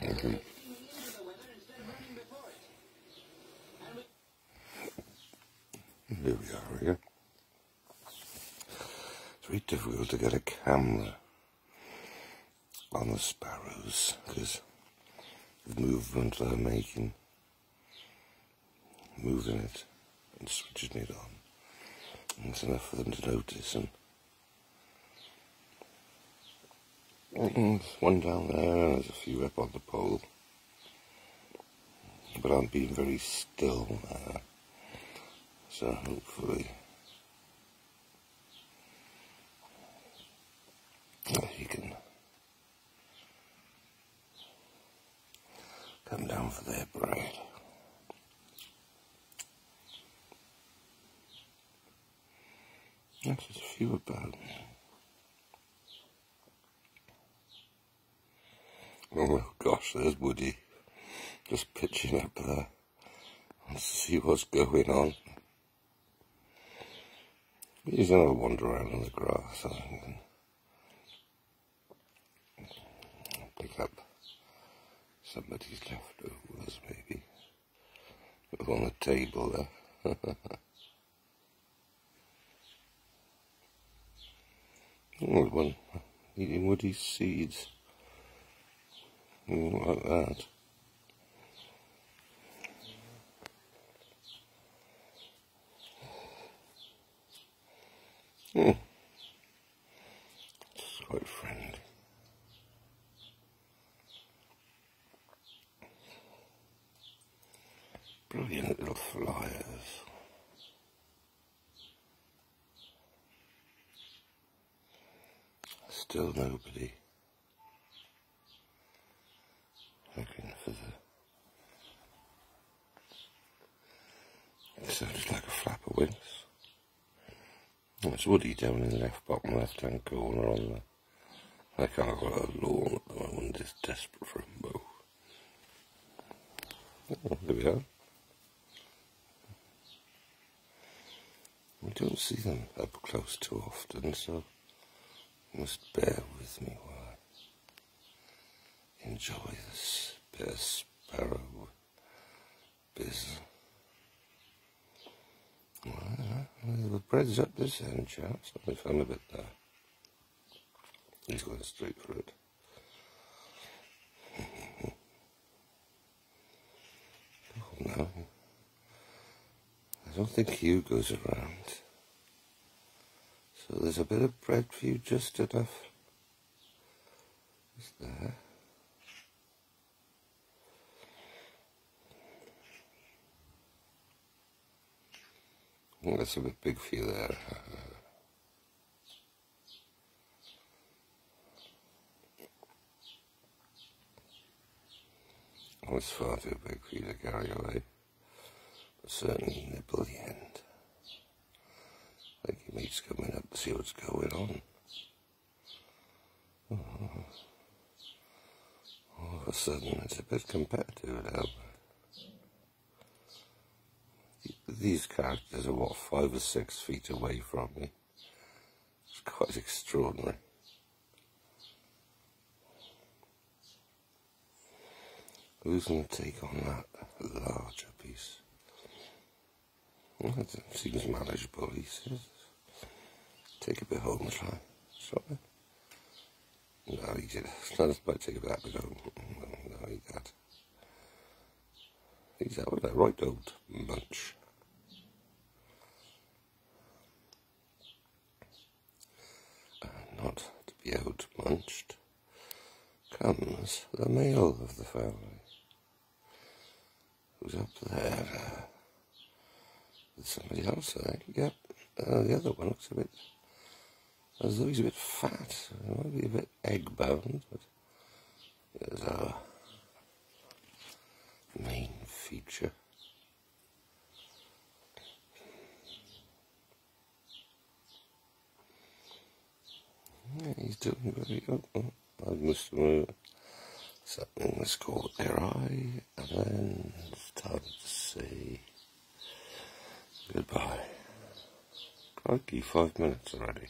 Okay. Here we are here. It's very difficult to get a camera on the sparrows because the movement they're making, moving it and switching it on. And it's enough for them to notice and Mm, there's one down there and there's a few up on the pole. But I'm being very still there. So hopefully he can come down for their bread. Yes, there's a few about. Oh gosh, there's Woody just pitching up there. Let's see what's going on. He's gonna wander around in the grass, and pick up somebody's leftovers, maybe. Put on the table there. oh, one eating Woody's seeds. Like that. Hmm. It's quite friendly. Brilliant little flyers. Still nobody looking for the. It sounds like a flap of wings. It's Woody down in the left bottom left hand corner on the. I of got a lawn at the moment, just desperate for a mow. Oh, there we are. We don't see them up close too often, so you must bear with me while I enjoy this bear sparrow business. Bread's up this end, chaps. I found a bit there. He's going straight for it. oh no. I don't think Hugh goes around. So there's a bit of bread for you, just enough. Is there? That's a bit big for you there. Oh, it's far too big for you to carry away. But certainly nibble the end. I think your mate's coming up to see what's going on. Oh. All of a sudden, it's a bit competitive now. These characters are what five or six feet away from me. It's quite extraordinary. Who's going to take on that larger piece? Well, that seems manageable, he says. Take a bit home, I? Shall I? No, he did. Not as take a bit home. Mm, no, he got. He's out with a right old bunch. Not to be outmunched, comes the male of the family, who's up there uh, with somebody else, I think. Yep, uh, the other one looks a bit, as though he's a bit fat, maybe a bit egg-bound, but there's our main feature. Doing very good. I must move something that's called eye, and then it's time to say goodbye. Crikey, five minutes already.